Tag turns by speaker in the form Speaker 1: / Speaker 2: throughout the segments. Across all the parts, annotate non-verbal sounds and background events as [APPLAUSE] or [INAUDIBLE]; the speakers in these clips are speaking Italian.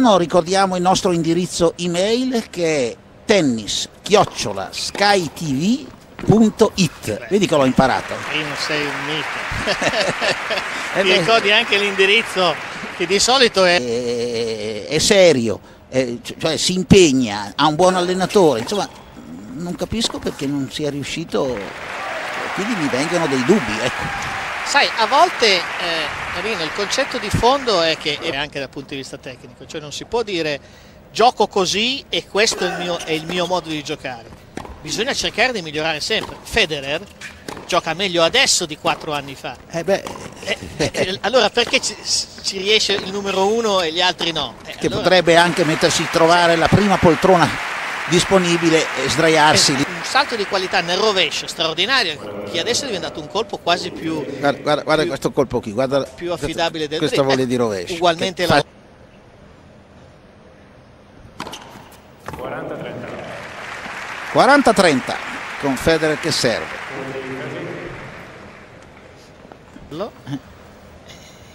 Speaker 1: No, ricordiamo il nostro indirizzo email che è tennis chiocciola skytv.it vedi che l'ho imparato.
Speaker 2: Non sei un mito. [LAUGHS] Ti ricordi anche l'indirizzo che di solito è...
Speaker 1: è, è serio è- cioè si impegna ha un buon allenatore. Insomma non capisco perché non sia riuscito. Quindi mi vengono dei dubbi ecco
Speaker 2: Sai, a volte, eh, Rino, il concetto di fondo è che, e anche dal punto di vista tecnico, cioè non si può dire gioco così e questo è il mio, è il mio modo di giocare. Bisogna cercare di migliorare sempre. Federer gioca meglio adesso di quattro anni fa.
Speaker 1: Eh beh,
Speaker 2: Eh, eh, allora perché ci, ci riesce il numero uno e gli altri no? Eh,
Speaker 1: che
Speaker 2: allora-
Speaker 1: potrebbe anche mettersi trovare la prima poltrona disponibile e sdraiarsi lì.
Speaker 2: Eh, salto di qualità nel rovescio straordinario che adesso è diventato un colpo quasi più,
Speaker 1: Guarda, guarda- guarda
Speaker 2: più-
Speaker 1: questo colpo qui, guarda
Speaker 2: più affidabile del
Speaker 1: questa
Speaker 2: dribbling.
Speaker 1: voglia di rovescio.
Speaker 2: Ugualmente la...
Speaker 1: fa 40-30 con Federer che serve.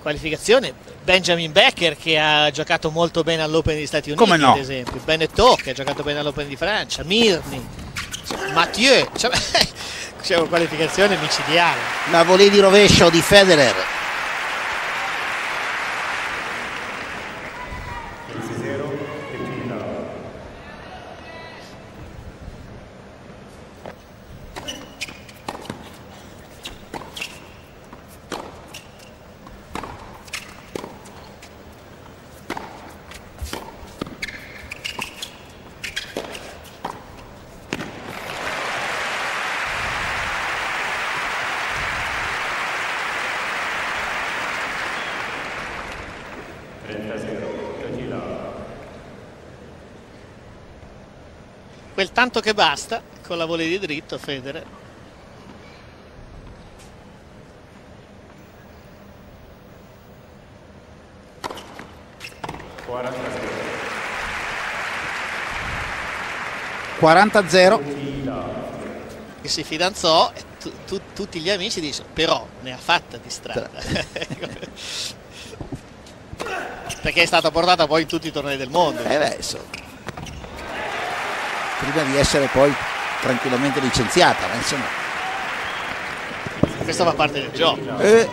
Speaker 2: qualificazione Benjamin Becker che ha giocato molto bene all'Open degli Stati Uniti
Speaker 1: Come no?
Speaker 2: ad esempio Benetton che ha giocato bene all'Open di Francia Mirni Mathieu cioè, [LAUGHS] c'è una qualificazione micidiale
Speaker 1: La volée di rovescio di Federer.
Speaker 2: Quel tanto che basta con la volée di dritto Federer
Speaker 1: Eh, 40-0.
Speaker 2: che si fidanzò e tu- tu- tutti gli amici dicono però ne ha fatta di strada [LAUGHS] [LAUGHS] perché è stata portata poi in tutti i tornei del mondo
Speaker 1: Eh beh, insomma. Prima di essere poi tranquillamente licenziata, ma insomma.
Speaker 2: questo fa parte del gioco
Speaker 1: Eh.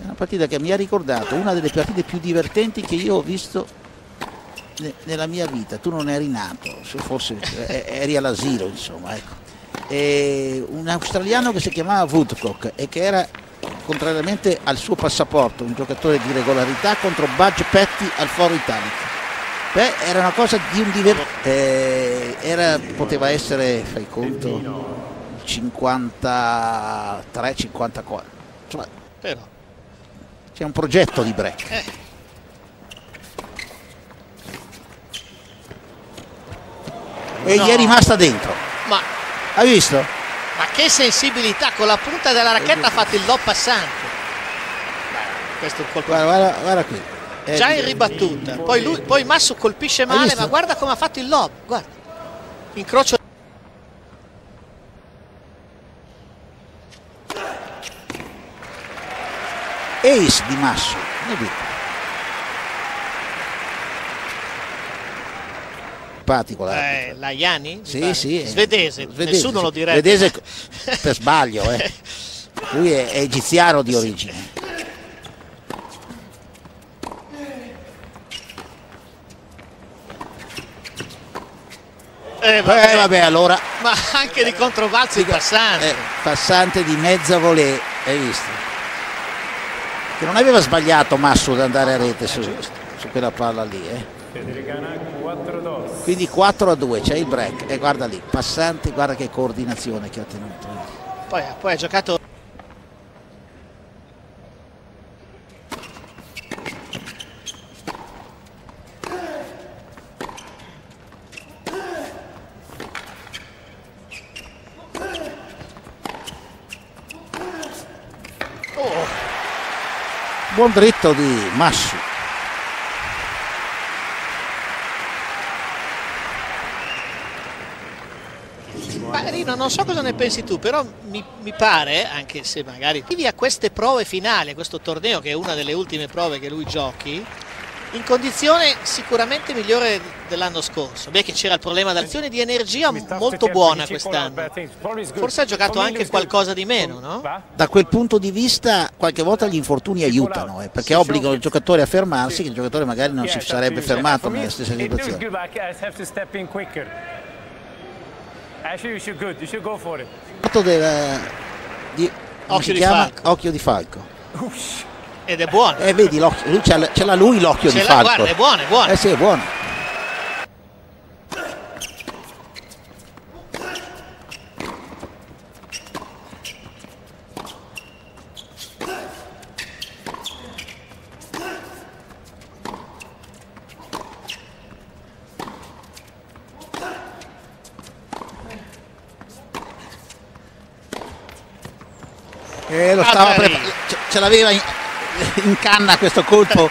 Speaker 1: È una partita che mi ha ricordato una delle partite più divertenti che io ho visto ne- nella mia vita. Tu non eri nato, se forse eh, eri all'asilo, insomma. Ecco. E un australiano che si chiamava Woodcock e che era, contrariamente al suo passaporto, un giocatore di regolarità contro Budge Petty al Foro Italico. Beh, era una cosa di un divertimento. poteva essere, fai conto, 53, 54. Insomma, c'è un progetto di break.
Speaker 2: eh,
Speaker 1: E
Speaker 2: No.
Speaker 1: gli è rimasta dentro.
Speaker 2: ma,
Speaker 1: Hai visto?
Speaker 2: Ma che sensibilità con la punta della racchetta ha fatto il lob passante. Beh, questo è un colpo
Speaker 1: Guarda, guarda, guarda qui. Eh,
Speaker 2: già in ribattuta. Poi, lui, poi Masso colpisce male ma guarda come ha fatto il lob guarda. Incrocio.
Speaker 1: Ace di Masso. Hai visto? Simpatico l'arbitro.
Speaker 2: eh, la Iani
Speaker 1: Sì, sì. è-
Speaker 2: svedese, nessuno
Speaker 1: sì.
Speaker 2: lo direbbe
Speaker 1: Svedese per sbaglio, eh. [LAUGHS] Lui è, è egiziano di origine.
Speaker 2: Eh,
Speaker 1: Eh,
Speaker 2: vabbè,
Speaker 1: vabbè, allora
Speaker 2: ma anche di controbalzo il passante
Speaker 1: eh, passante di mezza volée, hai visto? Che non aveva sbagliato Masso ad andare a rete su, su quella palla lì, eh. Quindi 4 a 2, c'è il break. E guarda lì, passante, guarda che coordinazione che ha tenuto.
Speaker 2: poi, poi ha giocato Oh,
Speaker 1: Buon dritto di Massi.
Speaker 2: Ma Rino, non so cosa ne pensi tu, però mi, mi, pare, anche se magari vivi a queste prove finali, a questo torneo che è una delle ultime prove che lui giochi, in condizione sicuramente migliore dell'anno scorso. Beh che c'era il problema d'azione di energia molto buona quest'anno. Forse ha giocato anche qualcosa di meno, no?
Speaker 1: Da quel punto di vista qualche volta gli infortuni aiutano, eh, perché obbligano il giocatore a fermarsi, che il giocatore magari non si sarebbe fermato nella stessa situazione. Del, di,
Speaker 2: Occhio di, Falco.
Speaker 1: Occhio di Falco
Speaker 2: ed è buono.
Speaker 1: Eh, vedi, ce l'ha lui l'occhio di Falco.
Speaker 2: Guarda, è buono, è buono.
Speaker 1: Eh sì, è buono. Eh, lo stava preparando, ce, ce l'aveva in, in canna questo colpo [LAUGHS]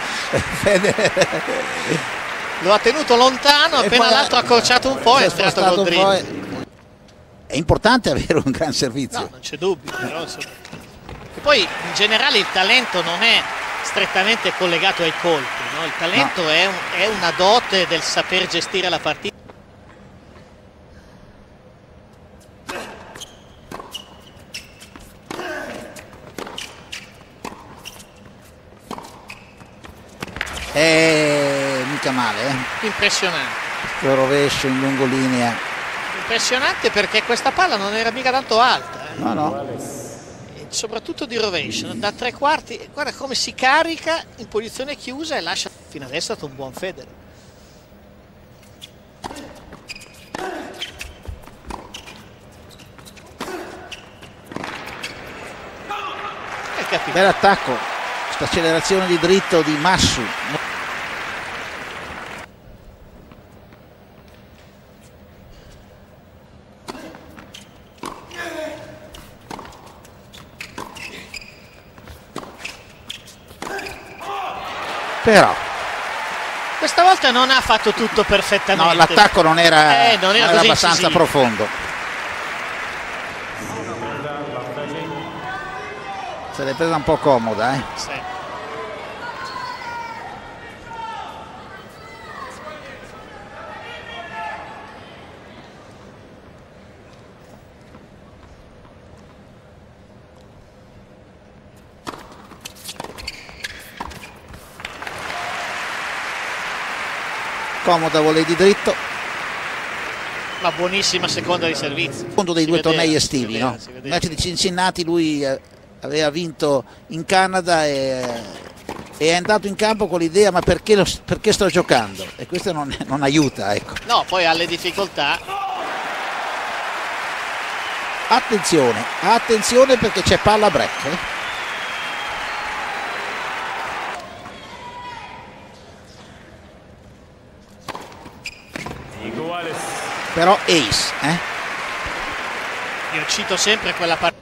Speaker 2: lo ha tenuto lontano appena l'altro ha accorciato un po' e è entrato col drill
Speaker 1: è importante avere un gran servizio.
Speaker 2: No, non c'è dubbio però, e poi in generale il talento non è strettamente collegato ai colpi no? il talento no. è, un, è una dote del saper gestire la partita
Speaker 1: Eh, mica male, eh.
Speaker 2: Impressionante.
Speaker 1: Lo rovescio in lungolinea.
Speaker 2: Impressionante perché questa palla non era mica tanto alta. Eh.
Speaker 1: No, no.
Speaker 2: E soprattutto di rovescio, da tre quarti. Guarda come si carica in posizione chiusa e lascia. Fino adesso è stato un buon Federer.
Speaker 1: Bel attacco, questa accelerazione di dritto di Massu. Però
Speaker 2: questa volta non ha fatto tutto perfettamente.
Speaker 1: No, l'attacco non era, eh, non era, non era abbastanza incisivo. profondo. Se l'è presa un po' comoda, eh?
Speaker 2: Sì.
Speaker 1: comoda volley di dritto
Speaker 2: ma buonissima seconda di servizio
Speaker 1: secondo dei si due vedeva, tornei estivi vedeva, no? il match di Cincinnati lui eh, aveva vinto in Canada e, e, è andato in campo con l'idea ma perché, lo, perché, sto giocando e questo non, [LAUGHS] non aiuta ecco.
Speaker 2: no poi ha le difficoltà
Speaker 1: attenzione attenzione perché c'è palla break eh? Però ace eh?
Speaker 2: io cito sempre quella parte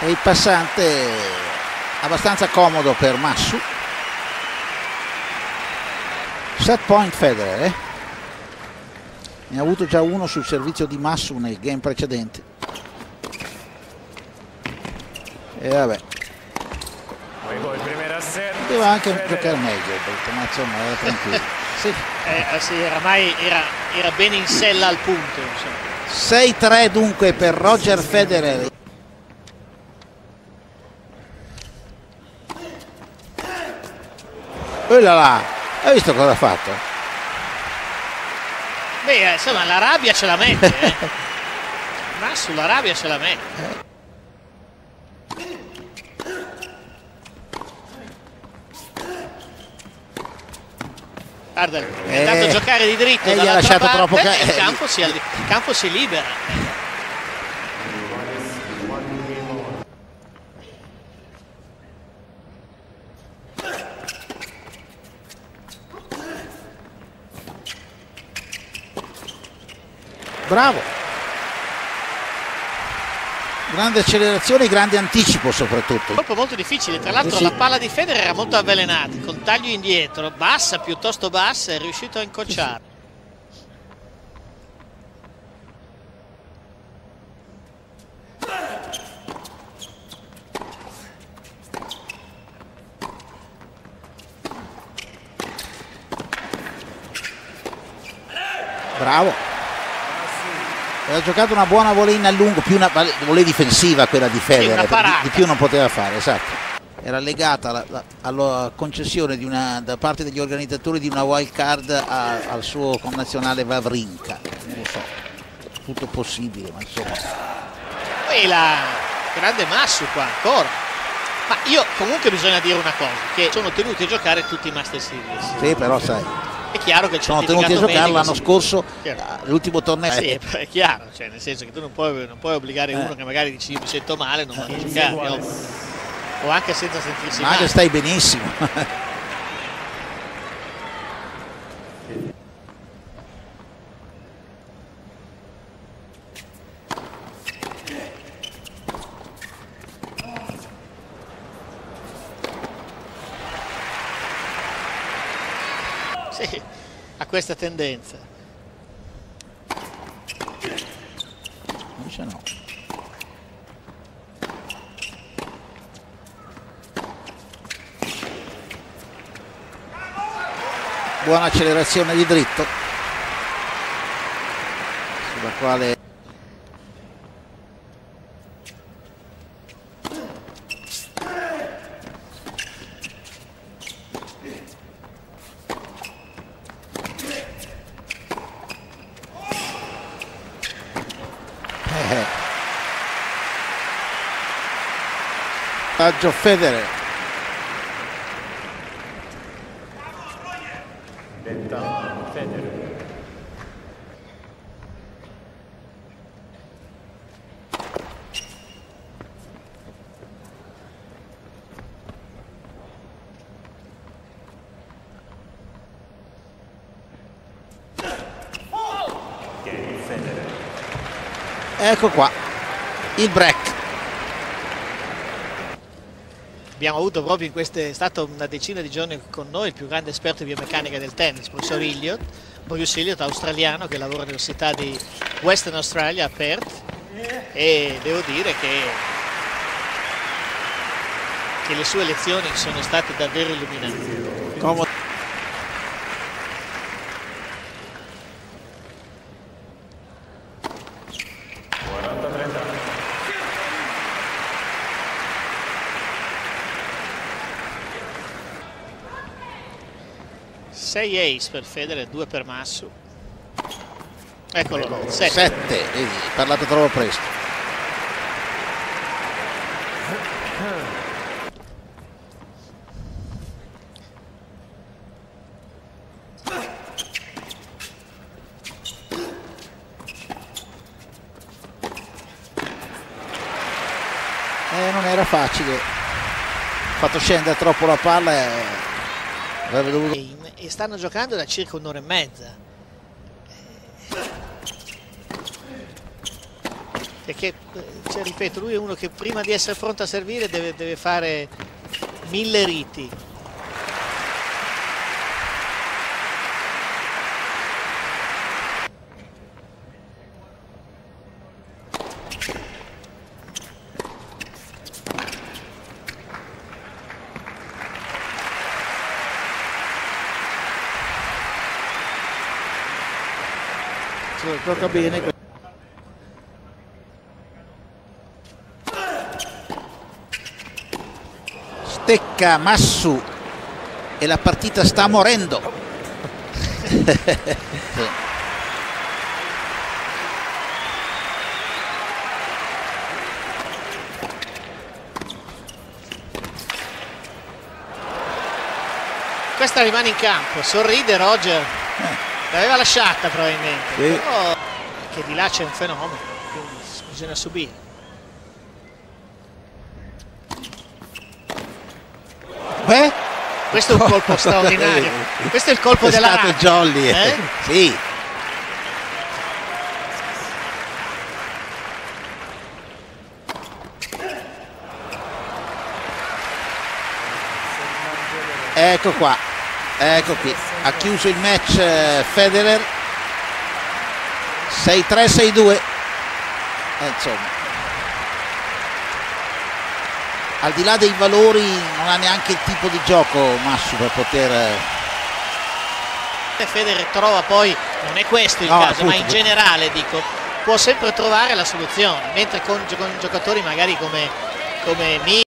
Speaker 1: e il passante abbastanza comodo per Massu set point Federer eh? ne ha avuto già uno sul servizio di Massu nel game precedente e vabbè poteva anche giocare meglio ma insomma era tranquillo [LAUGHS]
Speaker 2: sì. Eh, eh, sì, oramai era, era bene in sella al punto
Speaker 1: 6-3 dunque per Roger Federer quella là hai visto cosa ha fatto?
Speaker 2: beh insomma la rabbia ce la mette eh. [LAUGHS] ma sulla rabbia ce la mette Guarda, è andato a giocare di dritto
Speaker 1: e gli ha lasciato parte, troppo ca-
Speaker 2: il, campo si, il campo si libera.
Speaker 1: Bravo. Grande accelerazione e grande anticipo soprattutto.
Speaker 2: Colpo molto difficile, tra l'altro la palla di Federer era molto avvelenata, con taglio indietro, bassa, piuttosto bassa, è riuscito a incocciare.
Speaker 1: Bravo. Ha giocato una buona volena a lungo, più una volée difensiva quella di Federer, di, di, più non poteva fare, esatto. Era legata alla, alla concessione una, da parte degli organizzatori di una wild card a, al suo connazionale Vavrinka. Non lo so, tutto possibile, ma insomma.
Speaker 2: E la grande Massu qua ancora. Ma io comunque bisogna dire una cosa, che sono tenuti a giocare tutti i Master Series.
Speaker 1: Sì, però sai
Speaker 2: è chiaro che
Speaker 1: sono tenuti a giocare l'anno scorso l'ultimo torneo.
Speaker 2: Sì, è chiaro cioè, nel senso che tu non puoi, non puoi obbligare eh. uno che magari dici io mi sento male non vado a giocare no? o anche senza sentirsi
Speaker 1: ma
Speaker 2: male
Speaker 1: stai benissimo
Speaker 2: sì, ha questa tendenza.
Speaker 1: Invece no. Buona accelerazione di dritto sulla quale vantaggio Federer Ecco qua il break
Speaker 2: abbiamo avuto proprio in queste, è stato una decina di giorni con noi il più grande esperto di biomeccanica del tennis, il professor Elliott, Bruce Elliott, australiano che lavora all'Università di Western Australia a Perth e devo dire che, che le sue lezioni sono state davvero illuminanti. 6 ace per Federer, 2 per Massu. Eccolo, 7.
Speaker 1: 7, parlate troppo presto. Eh, non era facile. Fatto scendere troppo la palla e
Speaker 2: avrebbe dovuto e stanno giocando da circa un'ora e mezza. Perché, cioè, ripeto, lui è uno che prima di essere pronto a servire deve, deve fare mille riti.
Speaker 1: Gioca bene. Stecca Massu e la partita sta morendo.
Speaker 2: Questa rimane in campo. Sorride Roger. Eh l'aveva lasciata probabilmente sì. però che di là c'è un fenomeno quindi bisogna subire
Speaker 1: Beh,
Speaker 2: questo è un colpo [LAUGHS] straordinario questo è il colpo è della
Speaker 1: stato. Jolly eh. eh? sì ecco qua ecco qui, ha chiuso il match eh, Federer. 6-3-6-2. Eh, insomma, al di là dei valori non ha neanche il tipo di gioco Massu per poter
Speaker 2: eh, Federer trova poi non è questo il no, caso appunto, ma in generale dico può sempre trovare la soluzione mentre con, con giocatori magari come, come Mi